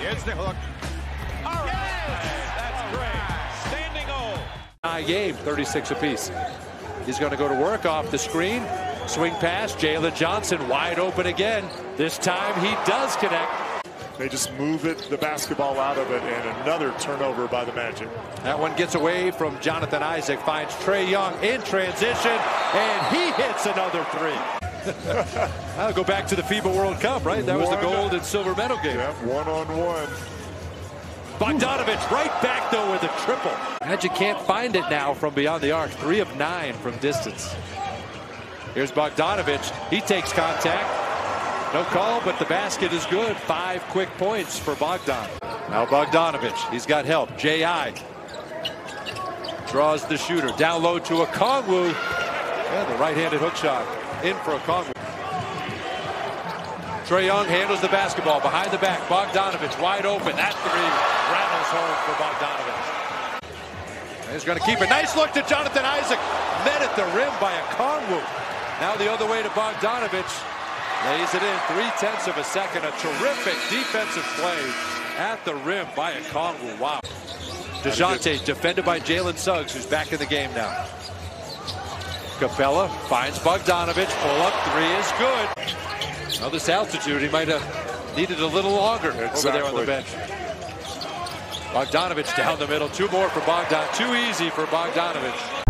Here's the hook. All right. That's great. Standing O. High game, 36 apiece. He's going to go to work off the screen. Swing pass, Jalen Johnson wide open again. This time he does connect. They just move it, the basketball out of it, and another turnover by the Magic. That one gets away from Jonathan Isaac, finds Trae Young in transition, and he hits another three. I'll go back to the FIBA World Cup, right? That was the gold and silver medal game. Yeah, one on one. Bogdanovic right back though with a triple. Magic can't find it now from beyond the arc. Three of nine from distance. Here's Bogdanovic. He takes contact. No call, but the basket is good. Five quick points for Bogdan. Now Bogdanovic. He's got help. J.I. draws the shooter. Down low to Okongwu. And the right-handed hook shot. In for a Kongwu. Trae Young handles the basketball behind the back. Bogdanovic wide open. That three rattles home for Bogdanovic. He's going to keep it. Nice look to Jonathan Isaac. Met at the rim by a Kongwu. Now the other way to Bogdanovic. Lays it in three-tenths of a second. A terrific defensive play at the rim by a Kongwu. Wow. Dejounte defended by Jalen Suggs, who's back in the game now. Capela finds Bogdanovic. Pull up three is good. Well, this altitude, he might have needed a little longer over there on the bench. Bogdanovic down the middle. Two more for Bogdan. Too easy for Bogdanovic.